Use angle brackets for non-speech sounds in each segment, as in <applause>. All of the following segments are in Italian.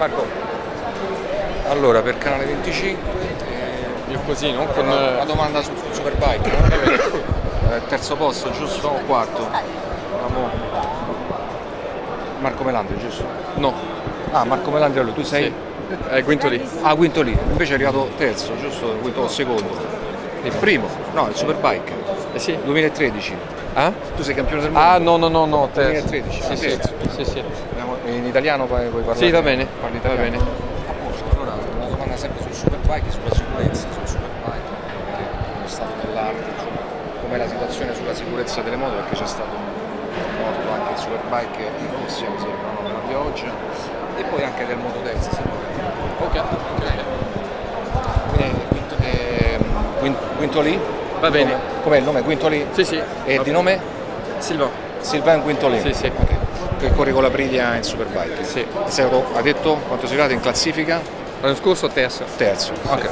Marco, allora per canale 25 Io così, no? Con, una, eh, domanda su Superbike? <coughs> Eh, terzo posto, giusto? O quarto? Avevamo Marco Melandri, giusto? no, Ah, Marco Melandri, allora tu sei? sì. È quinto lì. Ah, quinto lì, invece è arrivato terzo, giusto? Quinto o secondo? Il primo? No, il Superbike, Eh sì. 2013. Ah? Tu sei campione del mondo? Ah, no, no, no, no, terzo. 2013, Sì, ah, sì, sì, sì. Abbiamo- In italiano puoi, puoi parlare? Sì, va bene, Parli va italiano? bene. A posto, allora una domanda sempre sul Superbike, sulla sicurezza sul Superbike, perché lo stato dell'arte, insomma, com'è la situazione sulla sicurezza delle moto, perché c'è stato un morto anche il Superbike in Russia, mi sembra, no? nella pioggia, e poi anche del Motodex, se non erro. Ok, Eh, ehm, Quin- Quinto lì? Va bene. Come- Com'è il nome? Quinto lì? Sì, sì. E Va di nome? Silva. Silvan Quintolini. Sì, sì. Ok. Che corri con la Priglia in Superbike. Sì. Sei ha detto quanto sei arrivato in classifica? L'anno scorso terzo. Terzo. Ok.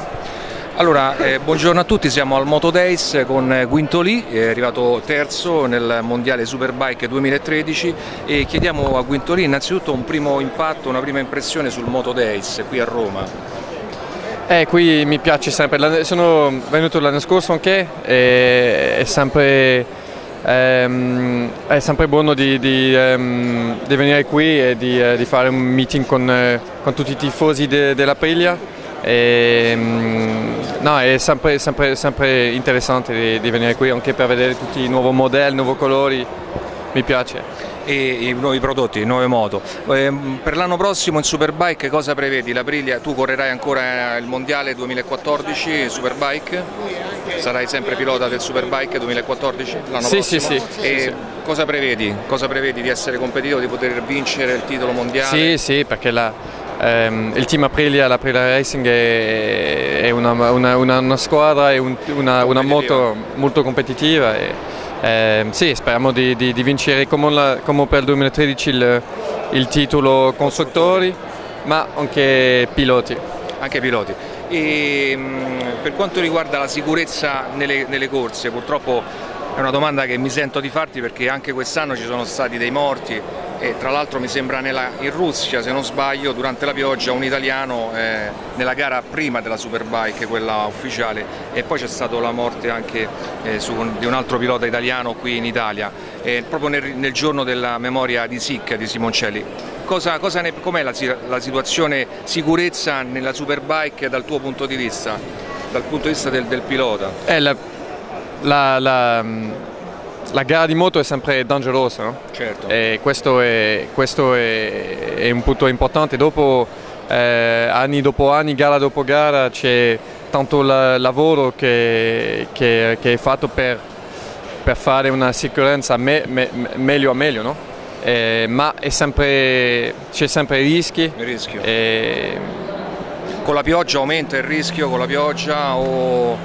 Allora, eh, buongiorno a tutti, siamo al Moto Days con eh, Guintoli, è arrivato terzo nel Mondiale Superbike 2013 e chiediamo a Guintoli innanzitutto un primo impatto, una prima impressione sul Moto Days qui a Roma. Eh, qui mi piace sempre, sono venuto l'anno scorso anche e è sempre, ehm, è sempre buono di, di, ehm, di venire qui e di, eh, di fare un meeting con, eh, con tutti i tifosi de- della Priglia. E, mm, no, è sempre, sempre, sempre interessante di, venire qui anche per vedere tutti i nuovi modelli, nuovi colori, mi piace. e i nuovi prodotti, nuove moto. Ehm, per l'anno prossimo in Superbike cosa prevedi? La Priglia, tu correrai ancora il Mondiale 2014 Superbike? Sarai sempre pilota del Superbike 2014 l'anno Sì, prossimo? sì, sì, E sì, sì. cosa prevedi? Cosa prevedi di essere competitivo, di poter vincere il titolo mondiale? Sì, sì, perché la, ehm, il team Aprilia, l'Aprilia Racing è, è una, una- una- una squadra e un- una, una moto molto competitiva. E, ehm, sì, speriamo di, di- di vincere come, la- come per il 2013 il, il titolo costruttori, ma anche piloti. Anche piloti. E, mh, per quanto riguarda la sicurezza nelle, nelle corse, purtroppo è una domanda che mi sento di farti perché anche quest'anno ci sono stati dei morti e tra l'altro mi sembra nella- in Russia, se non sbaglio, durante la pioggia un italiano eh, nella gara prima della Superbike, quella ufficiale, e poi c'è stata la morte anche eh, su di un altro pilota italiano qui in Italia, eh, proprio nel, nel giorno della memoria di SIC di Simoncelli. Cosa, cosa com'è la, la situazione sicurezza nella Superbike dal tuo punto di vista, dal punto di vista del, del pilota? Eh, la, la- la- gara di moto è sempre dangerosa, no? Certo. E questo è, questo è- è un punto importante. Dopo, eh, anni dopo anni, gara dopo gara, c'è tanto la- lavoro che, che- che è fatto per, per fare una sicurezza me- me- meglio a meglio, no? Eh, ma è sempre- c'è sempre rischi. Il rischio. e- Con la pioggia aumenta il rischio, con la pioggia o...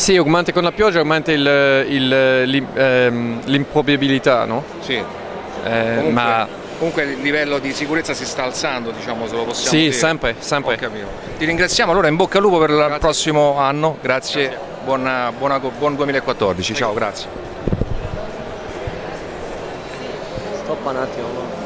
sì, aumenta con la pioggia, aumenta il- il- l'im- ehm, l'improbabilità, no? Sì. Eh, Comunque, ma comunque il livello di sicurezza si sta alzando, diciamo, se lo possiamo sì, dire. sempre, Ho sempre. capito. Ti ringraziamo, allora in bocca al lupo per il prossimo anno, grazie, Buona- buona- buon 2014, ciao, grazie. Stoppa un attimo.